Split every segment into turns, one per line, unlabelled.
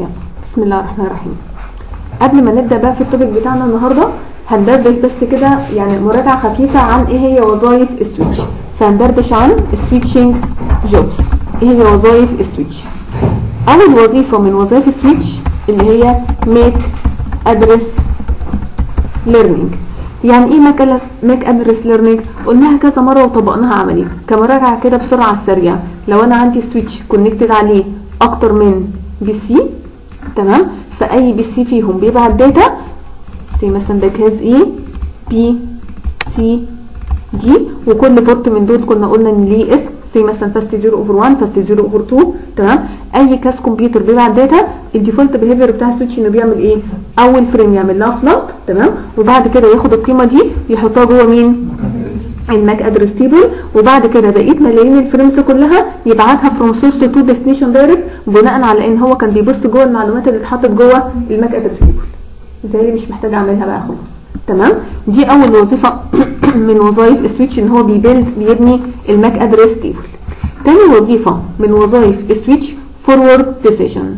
يلا بسم الله الرحمن الرحيم. قبل ما نبدأ بقى في ال topic بتاعنا النهارده هندردش بس كده يعني مراجعة خفيفة عن إيه هي وظائف ال switch فهندردش عن ال switching jobs إيه هي وظائف ال switch أول وظيفة من وظائف ال switch اللي هي MAC address learning يعني إيه MAC MAC address learning قلناها كذا مرة وطبقناها عملي. كمراجعة كده بسرعة على السريع لو أنا عندي switch connected عليه أكتر من PC تمام؟ فأي PC فيهم بيبعت data زي مثلا ده جهاز إيه A B C D وكل port من دول كنا قلنا إن ليه اسم زي مثلا fast 0 over 1 fast 0 over 2 تمام؟ أي كاس كمبيوتر بيبعت data ال default behavior بتاع ال switch إنه بيعمل إيه؟ أول frame يعمل لها flood تمام؟ وبعد كده ياخد القيمة دي يحطها جوه مين؟ ال MAC address table وبعد كده بقية ملايين ال frames كلها يبعتها from source to destination direct بناء على إن هو كان بيبص جوه المعلومات اللي اتحطت جوه ال MAC address table بالتالي مش محتاجه أعملها بقى خلاص. تمام؟ دي أول وظيفة من وظائف ال switch إن هو بي build بيبني ال MAC address table تاني وظيفة من وظائف ال switch forward decision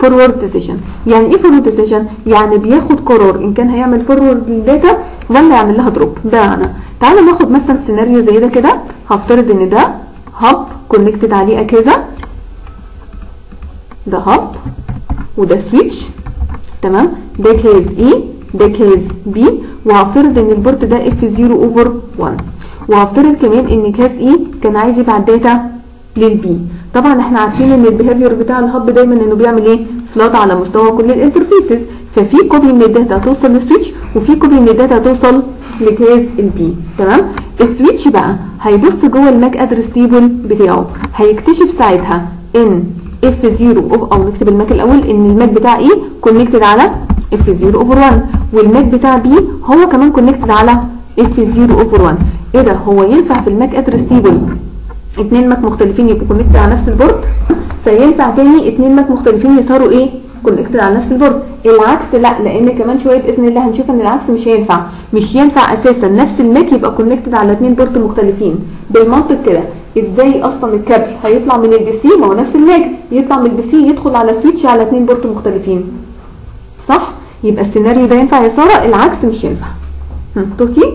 forward decision يعني إيه forward decision يعني بياخد قرار إن كان هيعمل forward لل data ولا يعمل لها drop بمعنى تعالى ناخد مثلا سيناريو زي ده كده. هفترض إن ده hub connected عليه اجهزه ده hub وده switch تمام؟ ده كيس A ده كيس B وهفترض إن ال port ده F 0 over 1 وهفترض كمان إن كاس A كان عايز يبعت data لل B طبعا إحنا عارفين إن ال behavior بتاع ال hub دايما إنه بيعمل إيه؟ flood على مستوى كل ال interfaces ففي copy من ال data هتوصل لل switch وفي copy من ال data هتوصل لجهاز ال B تمام؟ ال switch بقى هيبص جوه ال MAC address table بتاعه. هيكتشف ساعتها إن F 0 over أو نكتب ال MAC الأول إن ال MAC بتاع A connected على F 0 over 1 وال MAC بتاع B هو كمان connected على F 0 over 1 إيه ده؟ هو ينفع في ال MAC address table اتنين MAC مختلفين يبقوا connected على نفس ال port فينفع تاني اتنين MAC مختلفين يصاروا إيه؟ connected على نفس ال port. العكس لا لأن كمان شوية بإذن الله هنشوف إن العكس مش هينفع. مش ينفع أساسا نفس ال MAC يبقى connected على اتنين port مختلفين. بالمنطق كده. إزاي أصلا الكابل هيطلع من ال PC ما هو نفس ال MAC. يطلع من ال PC يدخل على switch على اتنين port مختلفين. صح؟ يبقى السيناريو ده ينفع يا سارة؟ العكس مش ينفع. توتي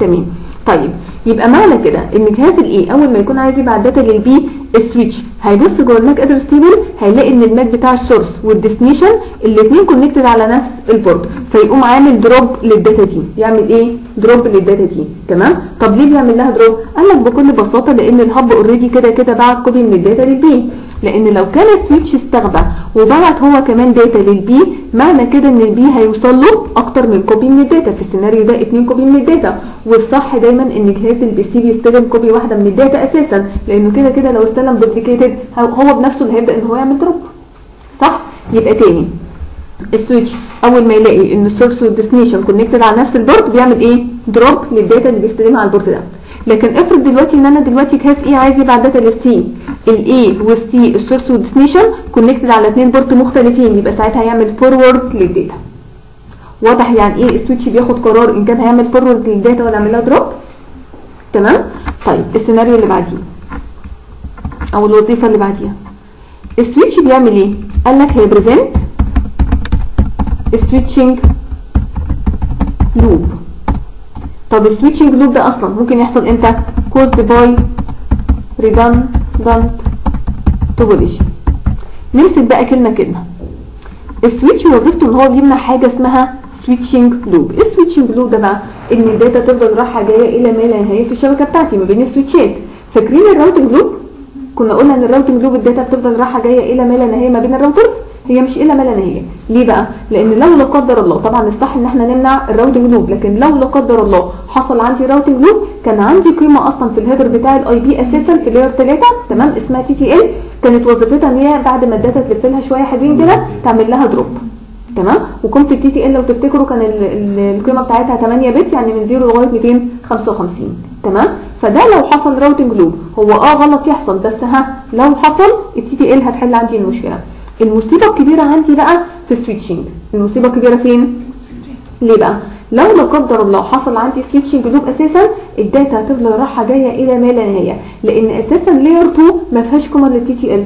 تمام. طيب. يبقى معنى كده إن جهاز ال A أول ما يكون عايز يبعت data لل B ال switch هيبص جوه ال MAC address table هيلاقي إن ال MAC بتاع ال source وال destination الاثنين connected على نفس ال port فيقوم عامل drop لل data دي. يعمل إيه؟ drop لل data دي. تمام؟ طب ليه بيعمل لها drop قال لك بكل بساطة لأن ال hub already كده كده بعت copy من ال data لل B لأن لو كان ال switch استغبى وبعت هو كمان data لل B معنى كده إن ال B هيوصل له أكتر من copy من ال data في السيناريو ده اتنين copy من ال data والصح دايما إن جهاز ال PC بيستلم copy واحدة من ال data أساسا لأنه كده كده لو استلم duplicated هو بنفسه اللي هيبدأ إن هو يعمل drop صح؟ يبقى تاني. ال switch أول ما يلاقي إن ال source وال destination connected على نفس ال port بيعمل إيه؟ drop لل data اللي بيستلمها على ال port ده. لكن افرض دلوقتي إن أنا دلوقتي جهاز A عايز يبعت داتا للسي الاي والسي السورس والديستنيشن connected على اثنين port مختلفين يبقى ساعتها هيعمل forward لل data واضح يعني إيه ال switch بياخد قرار إن كان هيعمل forward لل data ولا يعمل لها drop تمام؟ طيب السيناريو اللي بعديه. أو الوظيفة اللي بعديها. ال switch بيعمل إيه؟ قال لك هي prevent ال switching loop طب ال switching loop ده أصلا ممكن يحصل إمتى؟ caused by redundant topology نمسك بقى كلمة كلمه ال switch وظيفته إن هو بيمنع حاجة اسمها switching loop إيه ال switching loop ده بقى؟ إن ال data تفضل رايحة جاية إلى ما لا نهاية في الشبكة بتاعتي ما بين ال switchات. فاكرين ال routing loop كنا قلنا إن ال routing loop ال data بتفضل رايحة جاية إلى ما لا نهاية ما بين ال routers؟ هي مش إلى ما لا نهايه ليه بقى؟ لأن لو لا قدر الله طبعا الصح إن إحنا نمنع ال routing loop لكن لو لا قدر الله حصل عندي routing loop كان عندي قيمة أصلا في ال header بتاع ال IP أساسا في layer 3 تمام؟ اسمها TTL كانت وظيفتها إن هي بعد ما ال data تلف لها شوية حلوين كده تعمل لها drop تمام؟ وقيمه ال TTL لو تفتكروا كان القيمة بتاعتها 8 bit يعني من 0 لغاية 255 تمام؟ فده لو حصل routing loop هو آه غلط يحصل بس ها لو حصل ال TTL هتحل عندي المشكلة. المصيبة الكبيرة عندي بقى في ال switching المصيبة الكبيرة فين؟ ليه بقى؟ لو لا قدر الله حصل عندي switching loop أساسا ال data هتفضل رايحة جاية إلى ما لا نهاية. لأن أساسا layer 2 ما فيهاش common لل TTL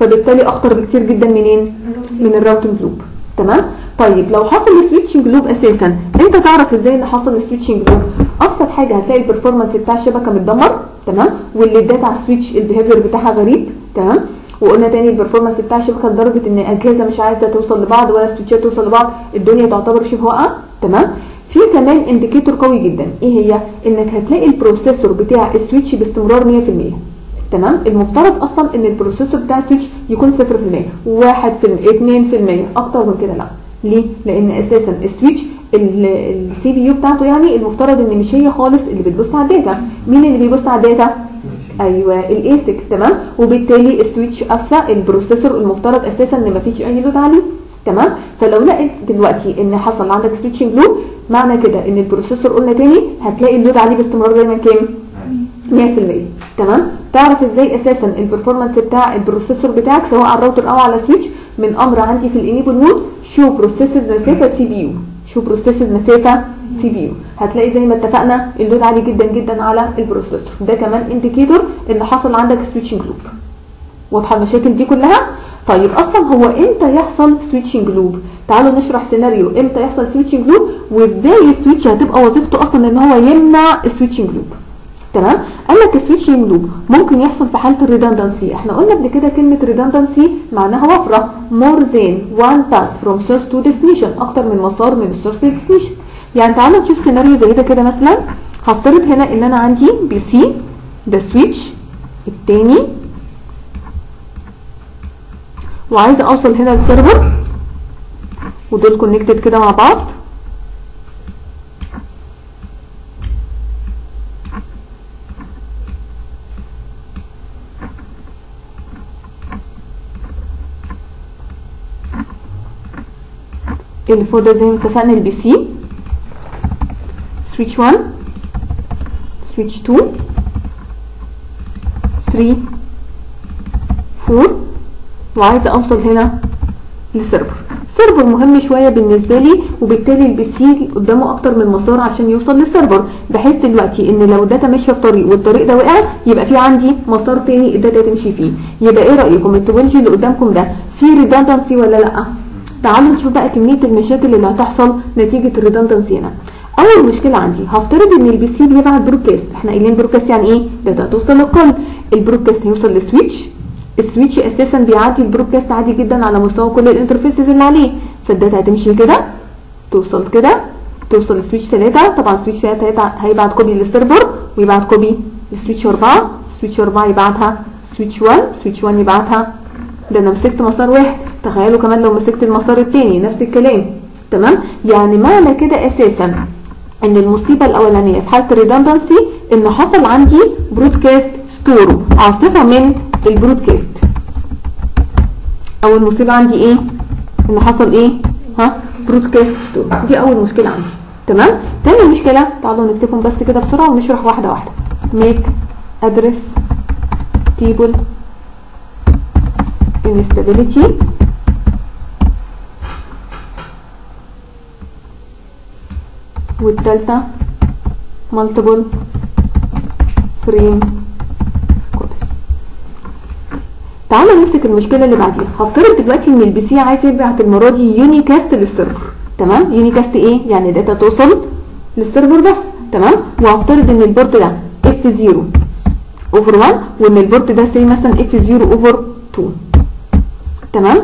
فبالتالي أخطر بكتير جدا منين؟ من ال routing loop تمام؟ طيب لو حصل switching loop أساسا أنت تعرف إزاي إن حصل switching loop أبسط حاجة هتلاقي ال performance بتاع الشبكة متدمر. تمام؟ واللي ال data على ال switch ال behavior بتاعها غريب. تمام؟ وقلنا تاني ال performance بتاع الشبكه لدرجه إن اجهزه مش عايزة توصل لبعض ولا switchات توصل لبعض الدنيا تعتبر شبه واقعه تمام؟ في كمان indicator قوي جدا. إيه هي؟ إنك هتلاقي ال processor بتاع ال switch باستمرار 100% تمام؟ المفترض أصلا إن ال processor بتاع ال switch يكون 0% 1% 2% أكتر من كده لا. ليه؟ لأن أساسا ال switch ال CPU بتاعته يعني المفترض إن مش هي خالص اللي بتبص على الداتا. مين اللي بيبص على ال data؟ أيوه ال ASIC تمام؟ وبالتالي ال switch اسا ال processor المفترض أساسا إن مفيش أي load عليه تمام؟ فلو لقيت دلوقتي إن حصل عندك switching loop معنى كده إن ال processor قلنا تاني هتلاقي ال load عليه باستمرار دايما كام؟ 100% تمام؟ تعرف إزاي أساسا ال performance بتاع ال processor بتاعك سواء على الراوتر أو على ال switch من أمر عندي في ال enable mode show processes مسافة CPU show processes مسافة CPU. هتلاقي زي ما اتفقنا ال load عالي جدا جدا على ال processor. ده كمان indicator إن حصل عندك switching loop واضحة المشاكل دي كلها؟ طيب أصلا هو إمتى يحصل switching loop تعالوا نشرح سيناريو إمتى يحصل switching loop وإزاي ال switch هتبقى وظيفته أصلا إن هو يمنع ال switching loop تمام؟ قال لك ال switching loop ممكن يحصل في حالة ال redundancy إحنا قلنا قبل كده كلمة redundancy معناها وفرة. more than one path from source to destination. أكتر من مسار من ال source لل destination يعني تعالوا نشوف سيناريو زي ده كده مثلا. هفترض هنا إن أنا عندي PC ده switch التاني. وعايزة أوصل هنا لل server. ودول connected كده مع بعض. اللي فوق ده زي ما اتفقنا ال PC switch 1 switch 2 3 4 وعايزه اوصل هنا ل server server مهم شوية بالنسبة لي وبالتالي ال PC قدامه أكتر من مسار عشان يوصل لل server بحيث دلوقتي إن لو ال data ماشيه في طريق والطريق ده وقع يبقى في عندي مسار تاني ال data تمشي فيه. يبقى إيه رأيكم؟ ال topology اللي قدامكم ده فيه redundancy ولا لأ؟ تعالوا نشوف بقى كمية المشاكل اللي هتحصل نتيجة ال redundancy هنا. أول مشكلة عندي هفترض إن ال PC بيبعت broadcast إحنا قايلين broadcast يعني إيه؟ data توصل للكل ال broadcast هيوصل لل switch ال switch أساسا بيعدي ال broadcast عادي جدا على مستوى كل ال interfaces اللي عليه. فال data هتمشي كده توصل كده توصل ل switch 3 طبعا switch 3 هيبعت copy لل server ويبعت copy ل switch 4 switch 4 يبعتها switch 1 switch 1 يبعتها. ده أنا مسكت مسار واحد. تخيلوا كمان لو مسكت المسار التاني نفس الكلام. تمام؟ يعني معنى كده أساسا إن المصيبة الأولانية في حالة ال redundancy إن حصل عندي broadcast storm عاصفة من ال broadcast. أول مصيبة عندي إيه؟ إن حصل إيه؟ ها؟ broadcast storm دي أول مشكلة عندي. تمام؟ تاني مشكلة تعالوا نكتبهم بس كده بسرعة ونشرح واحدة واحدة. MAC address table instability. والتالتة multiple frame. copies تعالوا نمسك المشكلة اللي بعديها. هفترض دلوقتي إن ال PC عايز يبعت المرة دي unicast لل server. تمام؟ unicast إيه؟ يعني data توصل لل server بس. تمام؟ وهفترض إن ال port ده F 0 over 1 وإن ال port ده سي مثلا F 0 over 2 تمام؟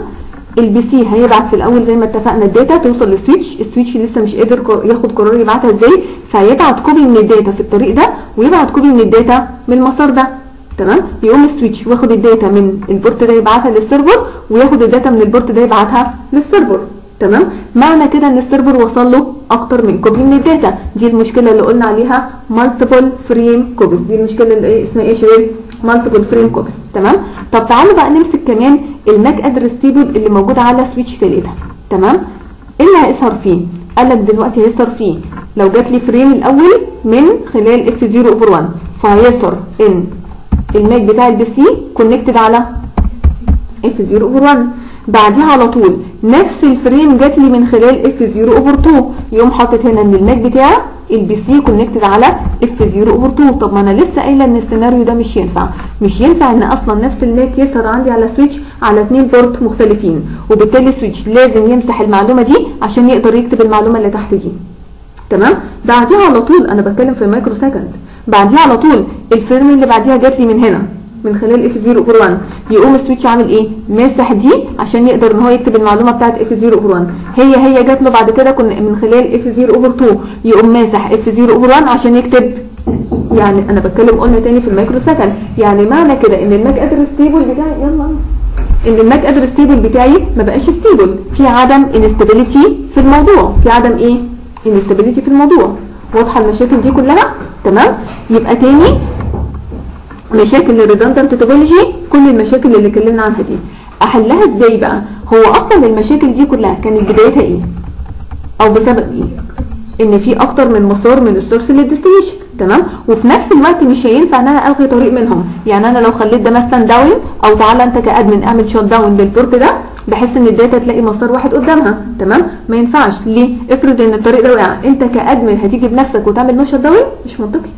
ال PC هيبعت في الأول زي ما اتفقنا ال data توصل لل switch ال switch لسه مش قادر ياخد قرار يبعتها إزاي. فهيبعت copy من ال data في الطريق ده ويبعت copy من ال data من المسار ده. تمام؟ يقوم ال switch واخد ال data من ال port ده يبعتها لل server وياخد ال data من ال port ده يبعتها لل server. تمام؟ معنى كده إن ال server وصل له أكتر من copy من ال data دي المشكلة اللي قلنا عليها multiple frame copies دي المشكلة اللي إيه اسمها إيه يا شباب؟ multiple frame copies تمام؟ طب تعالوا بقى نمسك كمان ال MAC address table اللي موجود على switch 3 تمام؟ إيه اللي هيظهر فيه؟ قال لك دلوقتي هيظهر فيه لو جات لي frame الأول من خلال F 0 over 1 فهيظهر إن ال MAC بتاع ال PC connected على F 0 over 1 بعديها على طول. نفس ال frame جات لي من خلال F 0 over 2 يقوم حاطط هنا إن ال MAC بتاع ال PC connected على F 0 over 2 طب ما أنا لسه قايلة إن السيناريو ده مش ينفع. مش ينفع إن أصلا نفس ال MAC يظهر عندي على switch على اثنين port مختلفين. وبالتالي ال switch لازم يمسح المعلومة دي عشان يقدر يكتب المعلومة اللي تحت دي. تمام؟ بعديها على طول أنا بتكلم في microsecond بعديها على طول ال frame اللي بعديها جات لي من هنا. من خلال F 0 over 1 يقوم ال switch عامل إيه؟ ماسح دي عشان يقدر إن هو يكتب المعلومة بتاعت F 0 over 1 هي هي جات له بعد كده كنا من خلال F 0 over 2 يقوم ماسح F 0 over 1 عشان يكتب. يعني أنا بتكلم قلنا تاني في ال microsecond يعني معنى كده إن ال MAC address table بتاعي يلا. إن ال MAC address table بتاعي ما بقاش stable في عدم instability في الموضوع. في عدم إيه؟ instability في الموضوع. واضحة المشاكل دي كلها؟ تمام؟ يبقى تاني مشاكل ال redundant topology كل المشاكل اللي اتكلمنا عنها دي. أحلها إزاي بقى؟ هو أصلا المشاكل دي كلها كانت بدايتها إيه؟ أو بسبب إيه؟ إن في أكتر من مسار من ال source لل destination تمام؟ وفي نفس الوقت مش هينفع إن أنا ألغي طريق منهم. يعني أنا لو خليت ده مثلا down أو تعالى أنت ك admin أعمل shutdown لل port ده بحيث إن ال data تلاقي مسار واحد قدامها. تمام؟ ما ينفعش. ليه؟ افرض إن الطريق ده وقع أنت ك admin هتيجي بنفسك وتعمل no shutdown مش منطقي.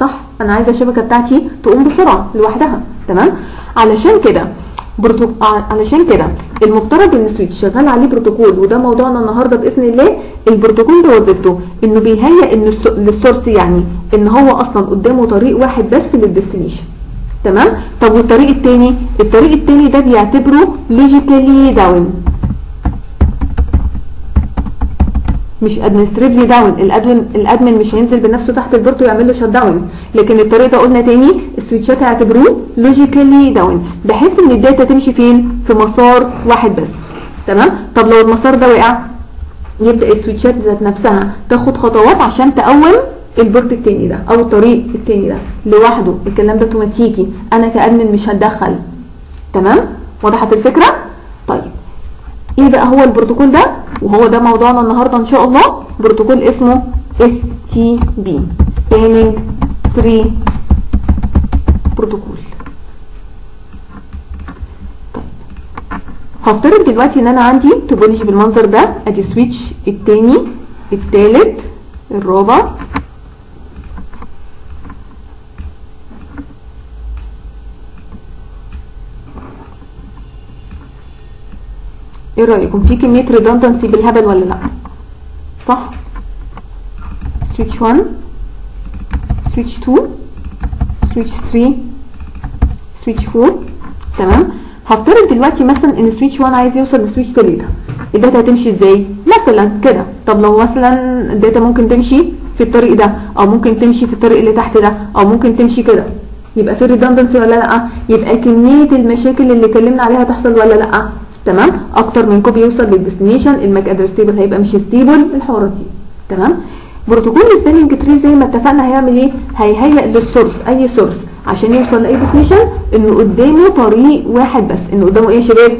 صح؟ أنا عايزة الشبكة بتاعتي تقوم بسرعة لوحدها تمام؟ علشان كده برتو... علشان كده المفترض إن ال switch شغال عليه بروتوكول وده موضوعنا النهارده بإذن الله. البروتوكول ده وظيفته إنه بيهيئ إن. لل source يعني إن هو أصلا قدامه طريق واحد بس لل destination تمام؟ طب والطريق التاني؟ الطريق التاني ده بيعتبره logically down مش administratively down ال admin ال admin مش هينزل بنفسه تحت ال port ويعمل له shutdown لكن الطريق ده قلنا تاني السويتشات هيعتبروه logically down بحيث إن ال data تمشي فين؟ في مسار واحد بس. تمام؟ طب لو المسار ده وقع يبدأ السويتشات ذات نفسها تاخد خطوات عشان تقوم ال port التاني ده أو الطريق التاني ده لوحده. الكلام ده اوتوماتيكي أنا ك admin مش هتدخل. تمام؟ وضحت الفكرة؟ إيه بقى هو البروتوكول ده؟ وهو ده موضوعنا النهارده إن شاء الله. بروتوكول اسمه STP Spanning Tree بروتوكول طيب. هفترض دلوقتي إن أنا عندي topology بالمنظر ده ادي switch التاني التالت الرابع إيه رأيكم؟ في كمية redundancy بالهبل ولا لا؟ صح؟ switch 1 switch 2 switch 3 switch 4 تمام؟ هفترض دلوقتي مثلا إن switch 1 عايز يوصل ل switch 3 ال data هتمشي إزاي؟ مثلا كده. طب لو مثلا ال data ممكن تمشي في الطريق ده أو ممكن تمشي في الطريق اللي تحت ده أو ممكن تمشي كده. يبقى في redundancy ولا لأ؟ يبقى كمية المشاكل اللي اتكلمنا عليها تحصل ولا لأ؟ تمام؟ أكتر من copy يوصل لل destination ال MAC address table هيبقى مش stable الحوارات دي. تمام؟ بروتوكول ال spanning tree زي ما اتفقنا هيعمل إيه؟ هيهيئ لل source أي source عشان يوصل لأي destination إنه قدامه طريق واحد بس إنه قدامه إيه يا شباب؟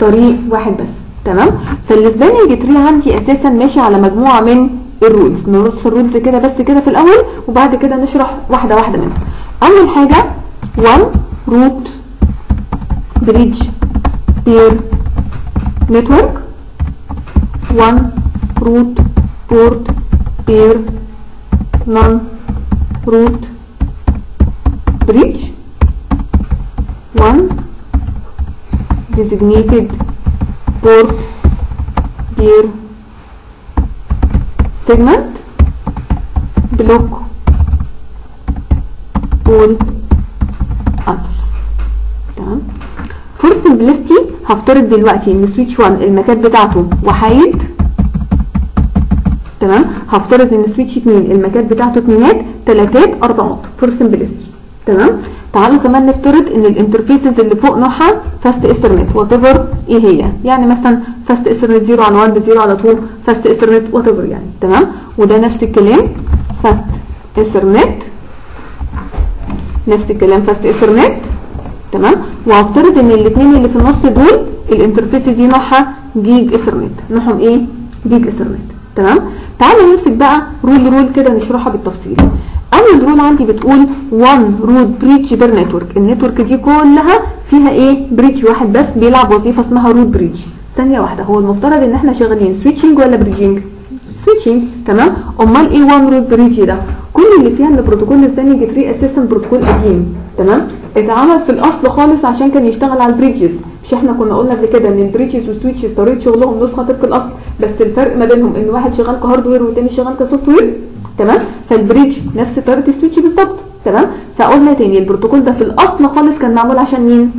طريق واحد بس. تمام؟ فال spanning tree عندي أساسا ماشي على مجموعة من ال rules نرص ال rules كده بس كده في الأول وبعد كده نشرح واحدة واحدة منها أول حاجة 1 root bridge per network. One root port per non root bridge. One designated port per segment. Block all for simplicity هفترض دلوقتي ان switch 1 الماكات بتاعته وحايد. تمام؟ هفترض إن switch 2 الماكات بتاعته اتنينات تلاتات أربعات. for simplicity تمام؟ تعالوا كمان نفترض إن ال interfaces اللي فوق نوعها Fast Ethernet whatever إيه هي؟ يعني مثلا Fast Ethernet 0 على 1 ب 0 على 2 Fast Ethernet whatever يعني. تمام؟ وده نفس الكلام Fast Ethernet نفس الكلام Fast Ethernet تمام؟ وهفترض إن الاثنين اللي في النص دول ال interface دي نوعها Gig Ethernet نوعهم إيه؟ Gig Ethernet تمام؟ تعالوا نمسك بقى rule rule كده نشرحها بالتفصيل. أول rule عندي بتقول 1 root bridge per network ال network دي كلها فيها إيه؟ bridge واحد بس بيلعب وظيفة اسمها root bridge ثانية واحدة هو المفترض إن إحنا شغالين switching ولا bridging switching تمام؟ أمال إيه 1 root bridge ده؟ كل اللي فيها إن بروتوكول ال spanning tree أساسا بروتوكول قديم. تمام؟ اتعمل في الأصل خالص عشان كان يشتغل على ال bridges. مش إحنا كنا قلنا قبل كده إن ال bridges وال switches طريقه شغلهم نسخة طبق الأصل بس الفرق ما بينهم إن واحد شغال ك hardware والتاني شغال ك software. تمام؟ فال bridge نفس طريقة ال switch بالظبط. تمام؟ فقلنا تاني البروتوكول ده في الأصل خالص كان معمول عشان مين؟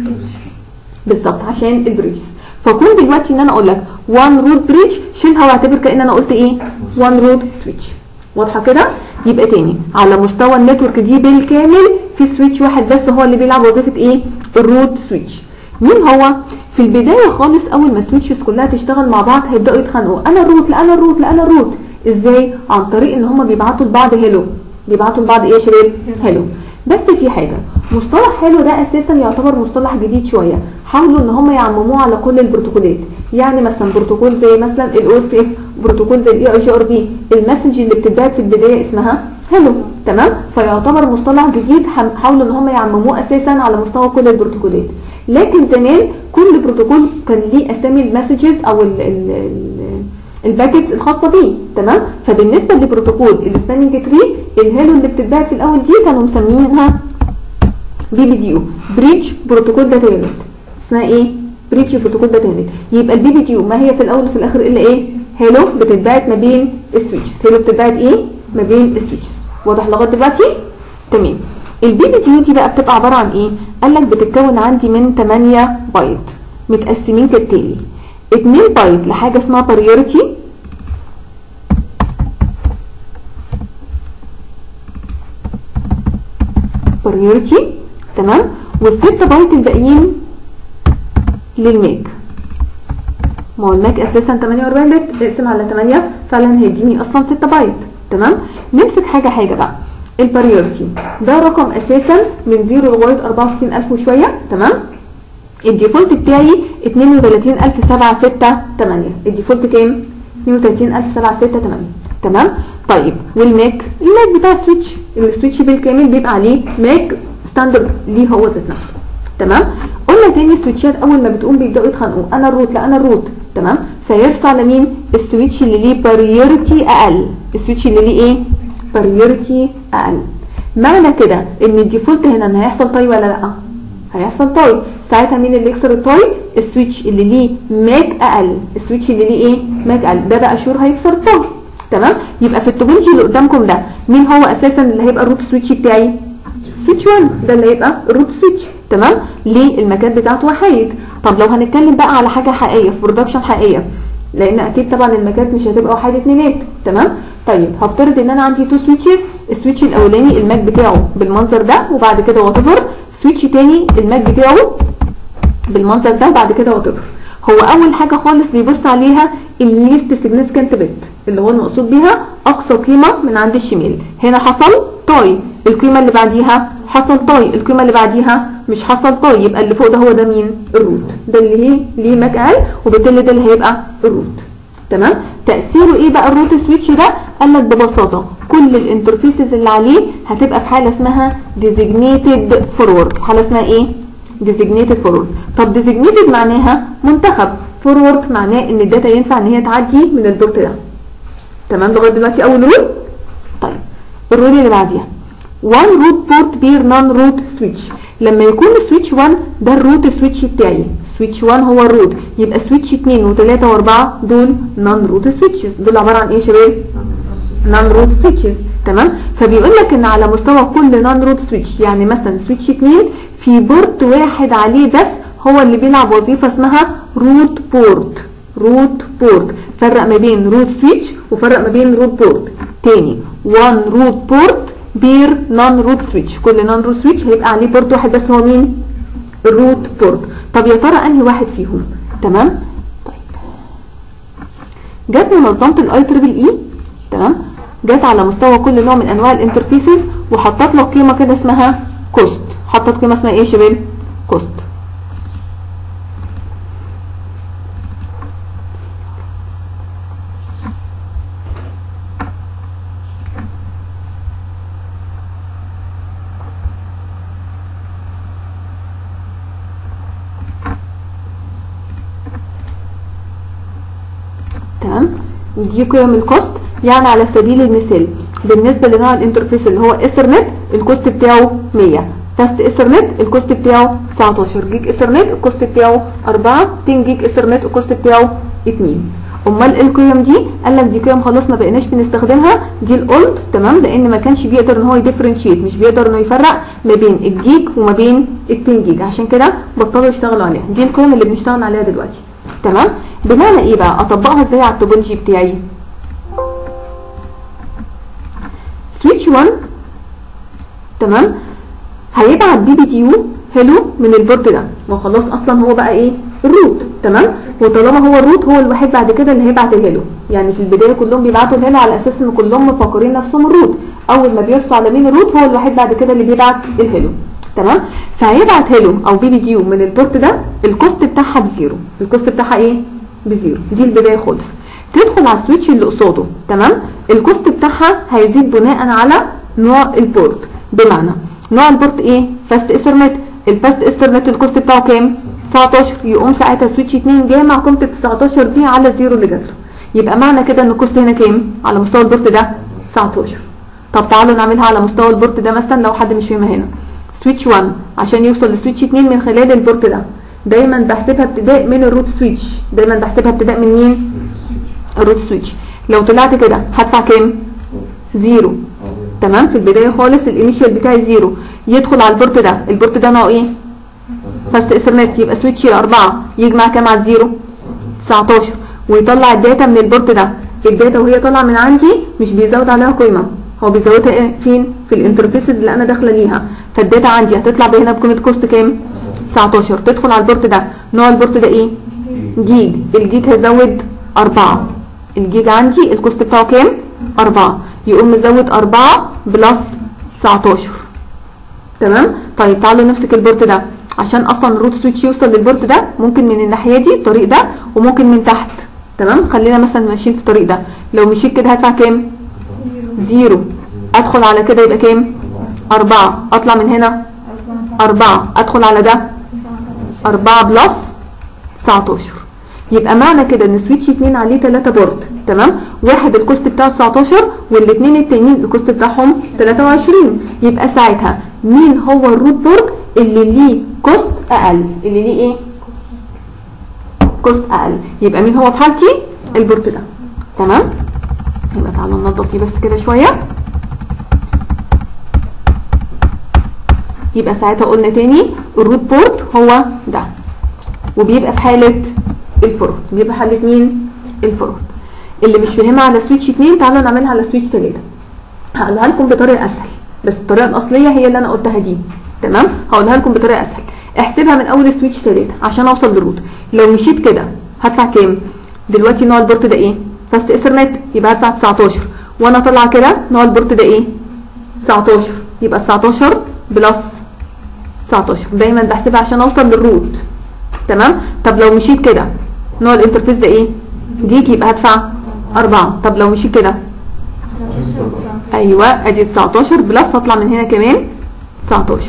بالظبط عشان ال bridges. فكون دلوقتي إن أنا أقول لك 1 root bridge شيلها واعتبر كأن أنا قلت إيه؟ 1 root switch واضحة كده؟ يبقى تاني على مستوى ال network دي بالكامل في switch واحد بس هو اللي بيلعب وظيفة إيه؟ ال root switch مين هو؟ في البداية خالص أول ما ال switches كلها تشتغل مع بعض هيبدأوا يتخانقوا. أنا ال root لا أنا ال root لا أنا ال root إزاي؟ عن طريق إن هم بيبعتوا لبعض hello بيبعتوا لبعض إيه يا شباب؟ hello بس في حاجة مصطلح hello ده أساسا يعتبر مصطلح جديد شوية. حاولوا إن هم يعمموه على كل البروتوكولات. يعني مثلا بروتوكول زي مثلا ال OSPF بروتوكول زي ال EIGRP ال message اللي بتتبعت في البداية اسمها hello تمام؟ فيعتبر مصطلح جديد حاولوا إن هم يعمموه أساسا على مستوى كل البروتوكولات. لكن زمان كل بروتوكول كان ليه أسامي ال messages أو ال ال ال الـ packets الخاصة بيه تمام؟ فبالنسبة لبروتوكول ال spanning tree ال hello اللي بتتبعت في الأول دي كانوا مسمينها BPDU bridge protocol data unit اسمها إيه؟ bridge protocol data unit يبقى ال BPDU ما هي في الأول وفي الآخر إلا إيه؟ hello بتتبعت ما بين ال switch. hello بتتبعت إيه؟ ما بين ال switch. واضح لغاية دلوقتي؟ تمام. ال BPDU بقى بتبقى عبارة عن إيه؟ قال لك بتتكون عندي من 8 بايت متقسمين كالتالي 2 بايت لحاجة اسمها priority priority تمام. والستة بايت الباقيين لل MAC ما هو ال MAC أساسا 48 bit اقسم على 8 فعلا هيديني أصلا 6 بايت تمام؟ نمسك حاجة حاجة بقى. ال priority. ده رقم أساسا من 0 لغاية 64000 وشوية. تمام؟ ال default بتاعي 32768 ال default كام؟ 32768 تمام؟ طيب والماك؟ الماك بتاع السويتش. السويتش بالكامل بيبقى عليه MAC standard ليه هو ذات نفسه. تمام؟ قلنا تاني ال switchات أول ما بتقوم بيبدأوا يتخانقوا. أنا ال root لا أنا ال root. تمام؟ فيرفع لمين؟ ال switch اللي ليه priority أقل. ال switch اللي ليه إيه؟ priority أقل. معنى كده إن ال default هنا إن هيحصل tie ولا لأ؟ هيحصل tie ساعتها مين اللي يكسر ال tie ال switch اللي ليه MAC أقل. ال switch اللي ليه إيه؟ MAC أقل. ده بقى sure هيكسر ال tie تمام؟ يبقى في ال topology اللي قدامكم ده مين هو أساسا اللي هيبقى الروت سويتش بتاعي؟ سويتش 1 ده اللي هيبقى الروت سويتش تمام؟ ليه المكان بتاعته وحيد؟ طب لو هنتكلم بقى على حاجة حقيقية في برودكشن حقيقية لأن أكيد طبعا المكات مش هتبقى وحيد اتنينات تمام؟ طيب هفترض إن أنا عندي تو سويتشز السويتش الأولاني الماك بتاعه بالمنظر ده وبعد كده وات سويتش تاني الماك بتاعه بالمنظر ده وبعد كده وات هو أول حاجة خالص بيبص عليها ال least significant bit اللي هو المقصود بيها أقصى قيمة من عند الشمال. هنا حصل tie القيمة اللي بعديها حصل tie القيمة اللي بعديها مش حصل طاي يبقى اللي فوق ده هو ده مين؟ ال root ده اللي هي ليه MAC أقل وبالتالي ده اللي هيبقى ال root تمام؟ تأثيره إيه بقى؟ ال root switch ده قال لك ببساطة كل ال interfaces اللي عليه هتبقى في حالة اسمها designated forward حالة اسمها إيه؟ designated forward طب designated معناها منتخب. forward معناه إن ال data ينفع إن هي تعدي من ال port ده. تمام؟ لغاية دلوقتي أول rule طيب ال rule اللي بعديها. 1 root port per non-root switch لما يكون ال switch 1 ده ال root switch بتاعي switch 1 هو ال root يبقى switch 2 و3 و4 دول non-root switches دول عبارة عن إيه يا شباب؟ non-root switches تمام؟ فبيقول لك إن على مستوى كل non-root switch يعني مثلا switch 2 في port واحد عليه بس هو اللي بيلعب وظيفة اسمها root port root port فرق ما بين root switch وفرق ما بين root port تاني 1 root port per non-root switch كل non-root switch هيبقى عليه port واحد بس هو مين؟ ال root port طب يا ترى أنهي واحد فيهم؟ تمام؟ طيب. جت منظمة ال IEEE تمام؟ جت على مستوى كل نوع من أنواع ال interfaces وحطت له قيمة كده اسمها cost حطت قيمة اسمها إيه يا شباب؟ cost تمام دي قيم ال cost يعني على سبيل المثال بالنسبة لنوع ال interface اللي هو Ethernet ال cost بتاعه 100 Fast Ethernet ال cost بتاعه 19 Gig Ethernet ال cost بتاعه 4 10 Gig Ethernet ال cost بتاعه 2 أمال القيم دي؟ قال لك دي قيم خلاص ما بقيناش بنستخدمها. دي ال old تمام؟ لأن ما كانش بيقدر إن هو ي differentiate مش بيقدر إنه يفرق ما بين الجيج وما بين ال 10 جيج. عشان كده بطلوا يشتغلوا عليها. دي القيم اللي بنشتغل عليها دلوقتي. تمام؟ بمعنى إيه بقى؟ أطبقها إزاي على ال topology بتاعي؟ switch 1 تمام؟ هيبعت BPDU hello من ال port ده. وخلاص أصلا هو بقى إيه؟ ال root تمام؟ وطالما هو ال root هو الوحيد بعد كده اللي هيبعت ال hello يعني في البداية كلهم بيبعتوا ال hello على أساس إن كلهم مفكرين نفسهم ال root. أول ما بيرسوا على مين ال root هو الوحيد بعد كده اللي بيبعت ال hello تمام؟ فهيبعت hello أو BPDU من ال port ده ال cost بتاعها ب zero. ال cost بتاعها إيه؟ ب zero. دي البداية خالص. تدخل على ال switch اللي قصاده. تمام؟ ال cost بتاعها هيزيد بناء على نوع ال port. بمعنى نوع ال port إيه؟ Fast Ethernet ال Fast Ethernet ال cost بتاعه كام؟ 19 يقوم ساعتها switch 2 جامع قيمه ال 19 دي على ال zero اللي جات له يبقى معنى كده إن ال cost هنا كام؟ على مستوى ال port ده 19 طب تعالوا نعملها على مستوى ال port ده مثلا لو حد مش فاهمها هنا. switch 1 عشان يوصل ل switch 2 من خلال ال port ده. دايما بحسبها ابتداء من ال root switch دايما بحسبها ابتداء من مين؟ ال root switch لو طلعت كده هدفع كام؟ zero. تمام؟ في البداية خالص ال initial بتاعي zero. يدخل على ال port ده. ال port ده نوعه إيه؟ Fast Ethernet يبقى switch 4 يجمع كام على ال zero 19 ويطلع ال data من ال port ده. ال data وهي طالعة من عندي مش بيزود عليها قيمة. هو بيزودها فين؟ في ال interfaces اللي أنا داخلة ليها فال data عندي هتطلع هنا بقيمة cost كام؟ 19 تدخل على ال port ده. نوع ال port ده إيه؟ جيج. الجيج هيزود 4 ال Gig عندي ال cost بتاعه كام؟ 4 يقوم مزود 4 plus 19 تمام؟ طيب تعالوا نمسك ال port ده. عشان أصلا ال root switch يوصل لل port ده ممكن من الناحية دي الطريق ده وممكن من تحت. تمام؟ خلينا مثلا ماشيين في الطريق ده. لو مشيت كده هدفع كام؟ zero. أدخل على كده يبقى كام؟ أربعة. أطلع من هنا؟ أربعة. أدخل على ده؟ أربعة plus 19 يبقى معنى كده إن switch 2 عليه 3 port تمام؟ واحد ال cost بتاعه 19 والاثنين التانيين ال cost بتاعهم 23 يبقى ساعتها مين هو ال root port اللي ليه cost أقل؟ اللي ليه إيه؟ cost أقل. يبقى مين هو في حالتي؟ ال port ده. تمام؟ يبقى تعالوا ننضف دي بس كده شوية. يبقى ساعتها قلنا تاني ال root port هو ده. وبيبقى في حالة ال forward بيبقى حالة مين؟ ال forward اللي مش فاهمها على switch 2 تعالوا نعملها على switch 3 هقولها لكم بطريقة أسهل. بس الطريقة الأصلية هي اللي أنا قلتها دي. تمام؟ هقولها لكم بطريقة أسهل. احسبها من أول switch 3 عشان أوصل لل root لو مشيت كده هدفع كام؟ دلوقتي نوع ال port ده إيه؟ Fast Ethernet يبقى هدفع 19 وأنا طالعة كده نوع ال port ده إيه؟ 19 يبقى 19 plus 19 دايما بحسبها عشان اوصل لل root تمام؟ طب لو مشيت كده نوع ال interface ده إيه؟ Gig يبقى هدفع 4 طب لو مشيت كده أيوه أدي 19 plus أطلع من هنا كمان 19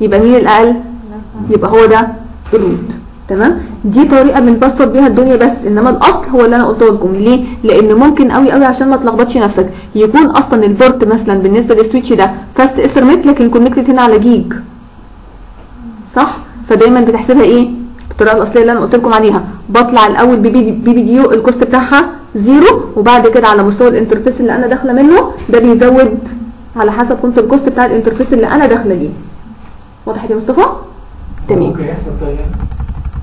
يبقى مين الأقل؟ يبقى هو ده ال root تمام؟ دي طريقة بنبسط بيها الدنيا بس إنما الأصل هو اللي أنا قلته لكم. ليه؟ لأن ممكن قوي قوي عشان ما تلخبطش نفسك. يكون أصلا ال port مثلا بالنسبة لل switch ده Fast Ethernet لكن connected هنا على جيج. صح؟ فدايما بتحسبها إيه؟ بالطريقة الأصلية اللي أنا قلت لكم عليها. بطلع الأول BP BPDU ال cost بتاعها zero وبعد كده على مستوى ال interface اللي أنا داخلة منه ده بيزود على حسب قيمة ال cost بتاع ال interface اللي أنا داخلة ليه وضحت يا مصطفى؟ تمام.
ممكن يحصل تغيير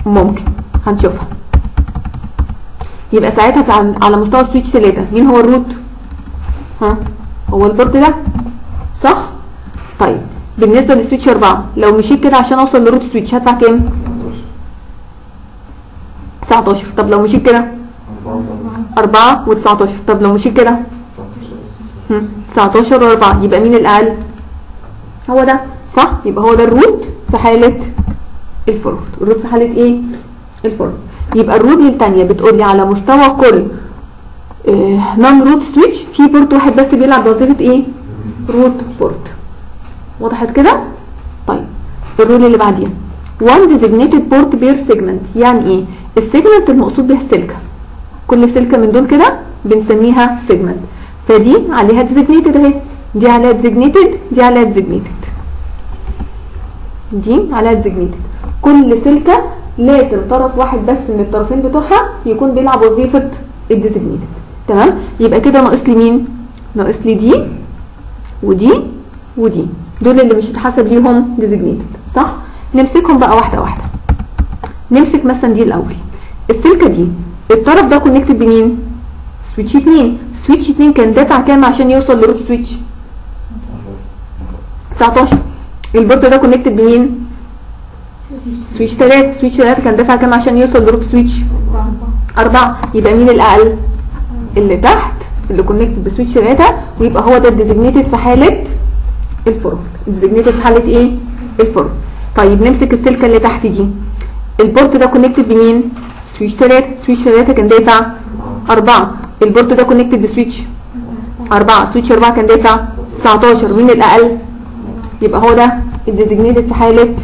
ممكن. هنشوفها. يبقى ساعتها على مستوى switch 3 مين هو ال root ها؟ هو ال port ده؟ صح؟ طيب بالنسبة لل switch 4 لو مشيت كده عشان أوصل ل root switch هدفع كام؟ 19 طب لو مشيت كده؟ 4 و19 طب لو مشيت كده؟ هم، 19 و4 يبقى مين الأقل؟ هو ده. صح؟ يبقى هو ده ال root في حالة ال forward ال root في حالة إيه؟ ال forward يبقى ال rule الثانية بتقول لي على مستوى كل non-root switch في port واحد بس بيلعب بوظيفه إيه؟ root port وضحت كده؟ طيب ال rule اللي بعديها. One designated port per segment يعني إيه؟ ال segment المقصود بيها السلكة. كل سلكة من دول كده بنسميها segment. فدي عليها designated أهي. دي عليها designated دي عليها designated دي عليها designated كل سلكة لازم طرف واحد بس من الطرفين بتوعها يكون بيلعب وظيفة ال designated تمام؟ يبقى كده ناقص لي مين؟ ناقص لي دي. ودي ودي. دول اللي مش هتحسب ليهم designated صح؟ نمسكهم بقى واحدة واحدة. نمسك مثلا دي الأول. السلكة دي الطرف ده connected بمين؟ switch 2 switch 2 كان دافع كام عشان يوصل ل root switch 19 ال port ده connected بمين؟ switch 3 switch 3 كان دافع كام عشان يوصل ل root switch 4 يبقى مين الأقل؟ اللي تحت. اللي connected ب switch 3 ويبقى هو ده الديزيجنيتد في حالة الفورورد الديزيجنيتد في حالة إيه؟ الفورورد طيب نمسك السلكة اللي تحت دي. ال port ده connected بمين؟ switch 3 switch 3 كان دافع 4 ال port ده connected ب switch 4 switch 4 كان دافع 19 مين الأقل؟ يبقى هو ده ال designated في حالة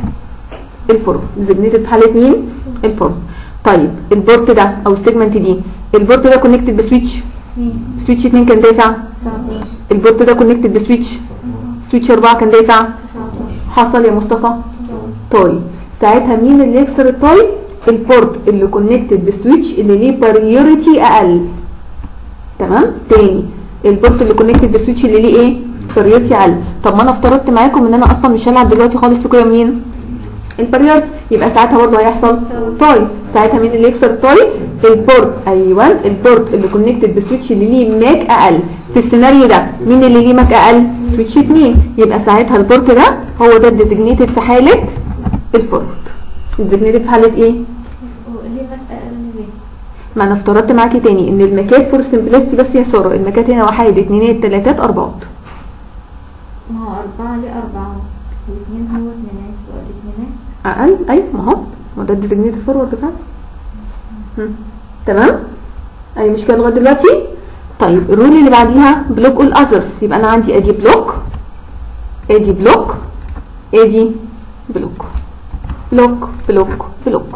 ال forward designated في حالة مين؟ ال forward طيب ال port ده أو ال segment دي ال port ده connected ب switch switch 2 كان دافع ال port ده connected ب switch switch 4 كان دافع حصل يا مصطفى طيب ساعتها مين اللي يكسر ال tie ال port اللي connected ب switch اللي ليه priority أقل تمام تاني ال port اللي connected ب switch اللي ليه إيه priority أقل طب ما أنا افترضت معاكم ان أنا أصلا مش هلعب دلوقتي خالص قيم مين ال priority يبقى ساعتها برضه هيحصل tie ساعتها مين اللي يكسر ال tie ال port. أيوه ال port اللي connected ب switch اللي ليه MAC أقل. في السيناريو ده مين اللي ليه MAC أقل؟ switch 2 يبقى ساعتها البورت ده هو ده الديزيجنيتد في حالة الفورورد. الديزيجنيتد في حالة
إيه؟ ما
أنا افترضت معاكي تاني إن المكات فور سمبلستي بس يا سارة. ال MACات هنا واحد اتنينات تلاتات اربعات
ما هو أربعة ليه أربعة والاثنين هو
أقل؟ أيوه ما هو. ما ده ال designated forward فعلا. تمام؟ أي مشكلة لغاية دلوقتي؟ طيب ال rule اللي بعديها block all others يبقى أنا عندي ادي block ادي block ادي block block block block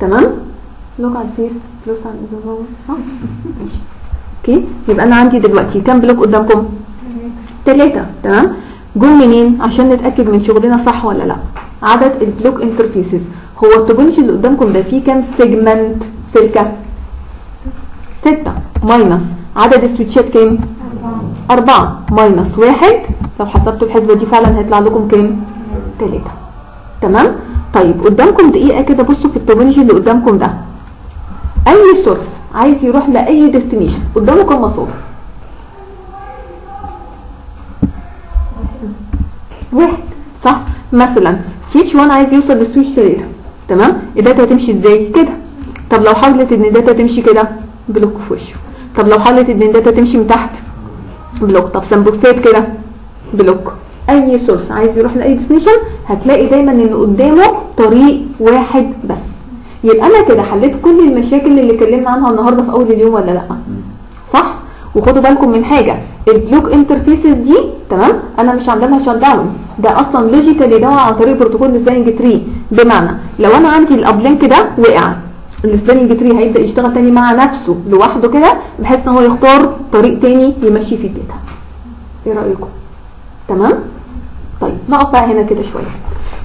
تمام؟ block على ال face block على صح ماشي. أوكي؟ يبقى أنا عندي دلوقتي كام block قدامكم؟ ثلاثة تمام؟ جم منين عشان نتأكد من شغلنا صح ولا لأ. عدد ال block interfaces. هو ال topology اللي قدامكم ده فيه كام segment؟ سلكة ستة. minus. عدد ال switchات كام؟ أربعة. minus. واحد. لو حسبتوا الحسبة دي فعلا هيطلع لكم كام؟ تلاتة. تمام؟ طيب قدامكم دقيقة كده بصوا في ال topology اللي قدامكم ده. أي source عايز يروح لأي destination قدامه كام مسار واحد صح؟ مثلا switch 1 عايز يوصل ل switch 3 تمام؟ ال data هتمشي إزاي؟ كده. طب لو حاولت إن ال data تمشي كده؟ block في وشه طب لو حاولت إن ال data تمشي من تحت؟ block. طب سمبوكسات كده؟ block. أي source عايز يروح لأي destination هتلاقي دايما إن قدامه طريق واحد بس. يبقى أنا كده حليت كل المشاكل اللي اتكلمنا عنها النهارده في أول اليوم ولا لأ؟ وخدوا بالكم من حاجة ال block interfaces دي تمام؟ أنا مش عامله لها down. ده أصلا logically ده عن طريق بروتوكول ال spanning tree. بمعنى لو أنا عندي ال uplink ده وقع ال spanning tree هيبدأ يشتغل تاني مع نفسه لوحده كده بحيث إن هو يختار طريق تاني يمشي فيه ال data إيه رأيكم؟ تمام؟ طيب نقف بقى هنا كده شوية.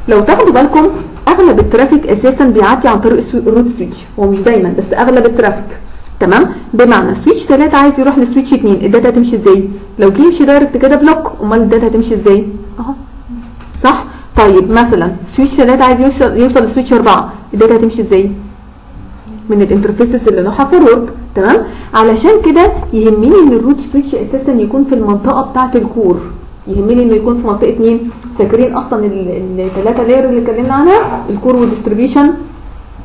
لو تاخدوا بالكم أغلب ال traffic أساسا بيعدي عن طريق ال root switch هو مش دايما بس أغلب ال traffic. تمام؟ بمعنى switch 3 عايز يروح ل switch 2 ال data هتمشي إزاي؟ لو جه يمشي direct كده block امال ال data هتمشي إزاي؟ اهو. صح؟ طيب مثلا switch 3 عايز يوصل يوصل ل switch 4 ال data هتمشي إزاي؟ من ال interfaces اللي نوعها forward تمام؟ علشان كده يهمني إن ال root switch أساسا يكون في المنطقة بتاعة ال core. يهمني إنه يكون في منطقة مين فاكرين أصلا الثلاثه layer اللي اتكلمنا عنها؟ ال core وال distribution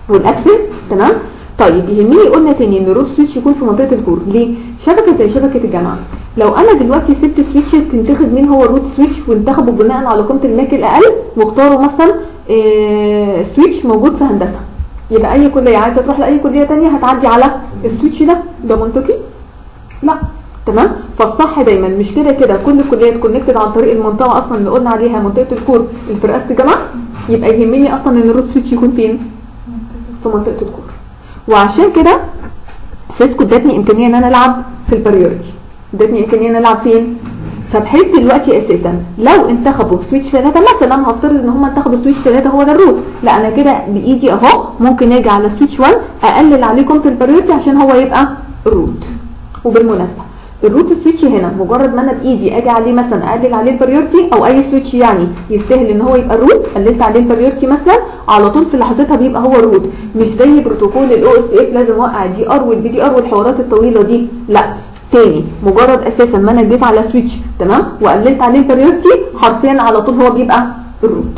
وال access تمام؟ طيب يهمني قلنا تاني إن ال root switch يكون في منطقة ال core. ليه؟ شبكة زي شبكة الجامعة لو أنا دلوقتي سبت switches تنتخب مين هو ال root switch وانتخبوا بناء على قيمة ال MAC الأقل واختاروا مثلا آه، switch موجود في هندسة. يبقى أي كلية عايزة تروح لأي كلية تانية هتعدي على ال switch ده. ده منطقي؟ لا. تمام؟ فالصح دايما مش كده كده كل الكليات connected عن طريق المنطقة أصلا اللي قلنا عليها منطقة ال core اللي في رئاسه الجامعة يبقى يهمني أصلا إن ال root switch يكون فين؟ في منطقة ال core. وعشان كده سيسكو ادتني إمكانية إن أنا ألعب في ال priority. ادتني إمكانية إن أنا ألعب فين؟ فبحيث دلوقتي أساسا لو انتخبوا switch 3 مثلا هفترض إن هم انتخبوا switch 3 هو ده ال root. لا أنا كده بإيدي أهو ممكن أجي على switch 1 أقلل عليه قيمه ال priority عشان هو يبقى ال root وبالمناسبة ال root switch هنا مجرد ما أنا بإيدي أجي عليه مثلا اقلل عليه ال priority أو أي switch يعني يستاهل إن هو يبقى ال root قللت عليه ال priority مثلا على طول في لحظتها بيبقى هو ال root. مش زي protocol ال OSPF لازم أوقع ال DR وال BDR والحوارات الطويلة دي لأ. تاني مجرد أساسا ما أنا جيت على switch تمام؟ وقللت عليه ال priority حرفيا على طول هو بيبقى ال root.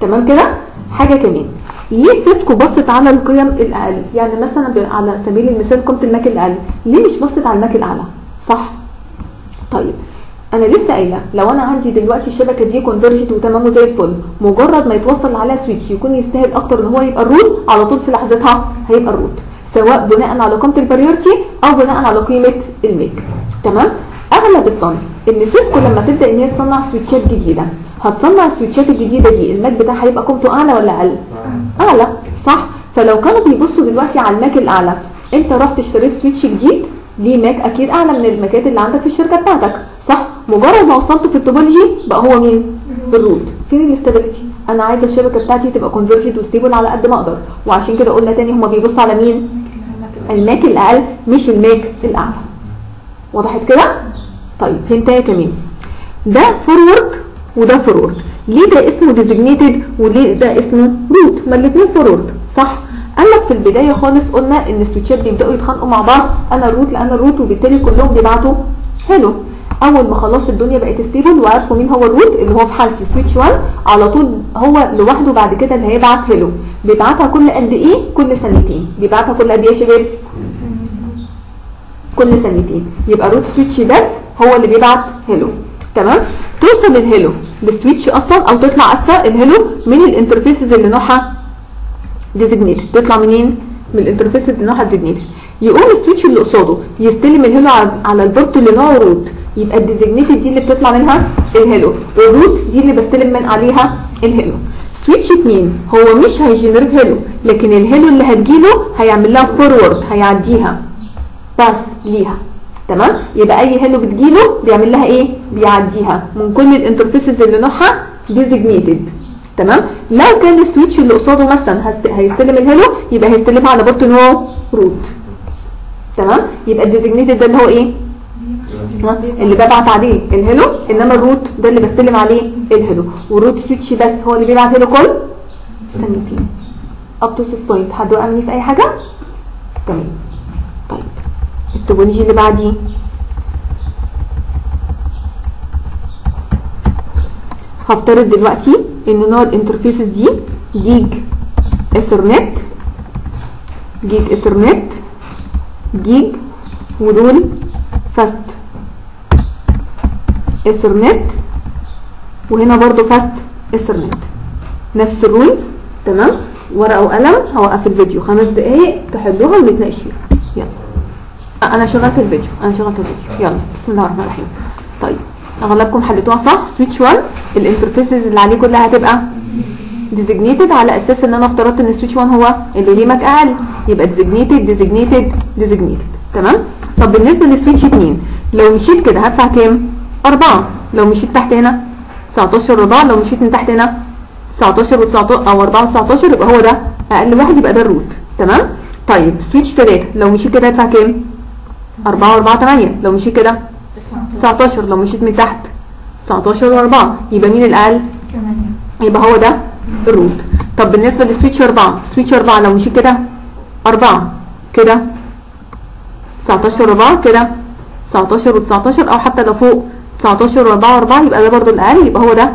تمام كده؟ حاجة كمان. ليه سيسكو بصت على القيم الأقل. يعني مثلا على سبيل المثال قيمه ال MAC الأقل. ليه مش بصت على ال MAC الأعلى؟ صح. طيب أنا لسه قايلة لو أنا عندي دلوقتي الشبكة دي converged وتمامه زي الفل مجرد ما يتوصل على switch يكون يستاهل أكتر إن هو يبقى ال root على طول في لحظتها هيبقى ال root سواء بناء على قيمة ال priority أو بناء على قيمة ال MAC. تمام؟ أغلب الظن إن سيسكو لما تبدأ إن هي تصنع switch ات جديدة. هتصنع ال switch ات الجديدة دي ال MAC بتاعها هيبقى قيمته أعلى ولا أقل؟ اعلى صح؟ فلو كانوا بيبصوا دلوقتي على ال MAC الأعلى أنت رحت اشتريت switch جديد ليه MAC أكيد أعلى من ال MAC ات اللي عندك في الشركة بتاعتك صح؟ مجرد ما وصلت في ال topology بقى هو مين؟ ال root فين ال stability؟ أنا عايزة الشبكة بتاعتي تبقى converged و stable على قد ما أقدر. وعشان كده قلنا تاني هما بيبصوا على مين؟ ال MAC الأقل مش ال MAC الأعلى. وضحت كده؟ طيب حتة إيه كمان ده forward وده forward ليه ده اسمه designated وليه ده اسمه root ما الاثنين forward صح؟ قال لك في البداية خالص قلنا إن ال switch ات بيبدأوا يتخانقوا مع بعض أنا ال root لأ أنا ال root وبالتالي كلهم بيبعتوا حلو أول ما خلاص الدنيا بقت stable وعرفوا مين هو ال root اللي هو في حالتي switch 1 على طول هو لوحده بعد كده اللي هيبعت hello بيبعتها كل قد إيه؟ كل ثانيتين. بيبعتها كل قد إيه يا شباب؟ كل ثانيتين. يبقى root switch بس هو اللي بيبعت hello تمام؟ توصل ال hello بال switch أصلا أو تطلع اسفل ال hello من ال interfaces اللي نوعها designated تطلع منين؟ من ال interfaces اللي نوعها designated يقوم ال switch اللي قصاده يستلم ال hello على- ال port اللي نوعه root يبقى ال designated دي اللي بتطلع منها ال hello. وال root دي اللي بستلم من عليها ال hello. switch 2 هو مش هي generate hello لكن ال hello اللي هتجيله هيعمل لها forward هيعديها. pass ليها. تمام؟ يبقى أي hello بتجيله بيعمل لها إيه؟ بيعديها. من كل ال interfaces اللي نوعها designated تمام؟ لو كان ال switch اللي قصاده مثلا هست- هيستلم ال hello يبقى هيستلمها على port نوعه root تمام؟ يبقى ال designated ده اللي هو إيه؟ اللي ببعت عليه ال hello إنما ال root ده اللي بستلم عليه ال hello وال root switch بس هو اللي بيبعت hello كل ثانيتين up to point حد وقع مني في أي حاجة؟ تمام. ال topology اللي بعديه هفترض دلوقتي إن نوع ال interfaces دي gig Ethernet gig Ethernet gig ودول fast. Ethernet وهنا برضو fast Ethernet. نفس ال rules تمام؟ ورقة وقلم هوقف الفيديو. خمس دقايق تحلوها ونتناقش فيها أنا شغلت الفيديو أنا شغلت الفيديو يلا بسم الله الرحمن الرحيم. طيب أغلبكم حليتوها صح؟ switch 1 ال interfaces اللي عليه كلها هتبقى designated على أساس إن أنا افترضت إن switch 1 هو اللي ليه MAC أقل. يبقى designated designated designated تمام؟ طب بالنسبة ل switch 2 لو مشيت كده هدفع كام؟ 4 لو مشيت تحت هنا 19 4 لو مشيت من تحت هنا 19 و19 أو 4 و19 يبقى هو ده أقل واحد يبقى ده ال root تمام؟ طيب switch 3 لو مشيت كده هدفع كام؟ 4 و4 8 لو مشيت كده. 19 لو مشيت من تحت. 19 و4 يبقى مين الاقل
ثمانية
يبقى هو ده ال root طب بالنسبة لل switch 4 switch 4 لو مشيت كده. 4 كده. 19 4 كده. 19 و19 أو حتى لو فوق. 19 و4 و4 يبقى ده برضو الأقل. يبقى هو ده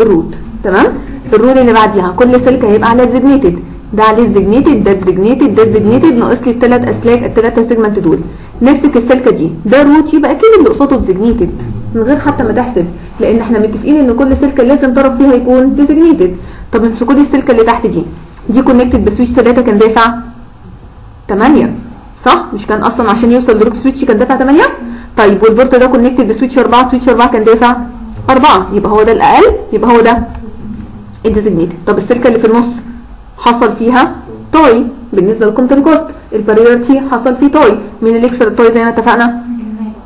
ال root تمام؟ ال rule اللي بعديها. كل سلك هيبقى عليه designated ده عليه designated ده designated ده designated ناقص لي الثلاث أسلاك. الثلاثه segment دول نمسك السلكة دي. ده root يبقى أكيد اللي قصاده designated من غير حتى ما تحسب لأن إحنا متفقين إن كل سلكة لازم طرف فيها يكون designated طب امسكوا لي السلكة اللي تحت دي. دي connected ب switch 3 كان دافع 8 صح؟ مش كان أصلا عشان يوصل ل root switch كان دافع 8 طيب وال port ده connected ب switch 4 switch 4 كان دافع 4 يبقى هو ده الأقل يبقى هو ده ال designated طب السلكة اللي في النص حصل فيها tie بالنسبة لقيمه ال cost ال priority حصل فيه tie مين اللي يكسر ال tie زي ما اتفقنا؟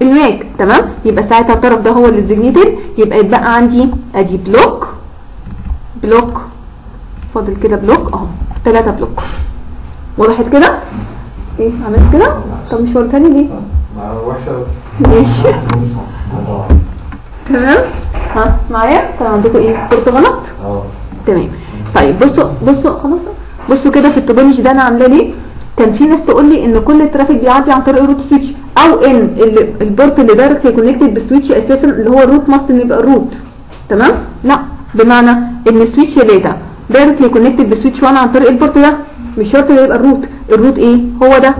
ال MAC. تمام؟ يبقى ساعتها الطرف ده هو اللي designated يبقى يتبقى عندي ادي block. block. فاضل كده block اهو. ثلاثة block. وضحت كده؟ إيه عملت كده؟ طب مش وريتني ليه؟ ماشي. تمام؟ ها معايا؟ كان عندكم إيه؟ قلت غلط؟
آه.
تمام. طيب بصوا بصوا خلاص. بصوا كده في ال topology ده أنا عامله ليه؟ كان في ناس تقول لي إن كل ال traffic بيعدي عن طريق ال root switch أو إن ال- ال port اللي directly connected بال switch أساسا اللي هو ال root must إن يبقى ال root تمام؟ لا. بمعنى إن ال switch دوت directly connected بال switch 1 عن طريق ال port ده مش شرط ده يبقى ال root ال root إيه؟ هو ده.